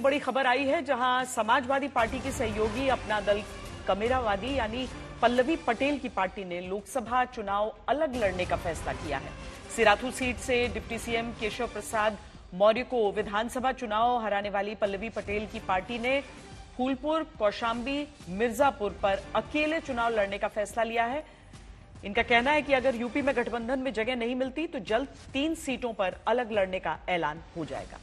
बड़ी खबर आई है, जहाँ समाजवादी पार्टी की सहयोगी अपना दल कमेरावादी, यानी पल्लवी पटेल की पार्टी ने लोकसभा चुनाव अलग लड़ने का फैसला किया है। सिराथू सीट से डिप्टी सीएम केशव प्रसाद मौर्य को विधानसभा चुनाव हराने वाली पल्लवी पटेल की पार्टी ने फूलपुर, कौशाम्बी, मिर्जापुर पर अकेले चुनाव लड़ने का फैसला लिया है। इनका कहना है कि अगर यूपी में गठबंधन में जगह नहीं मिलती तो जल्द तीन सीटों पर अलग लड़ने का ऐलान हो जाएगा।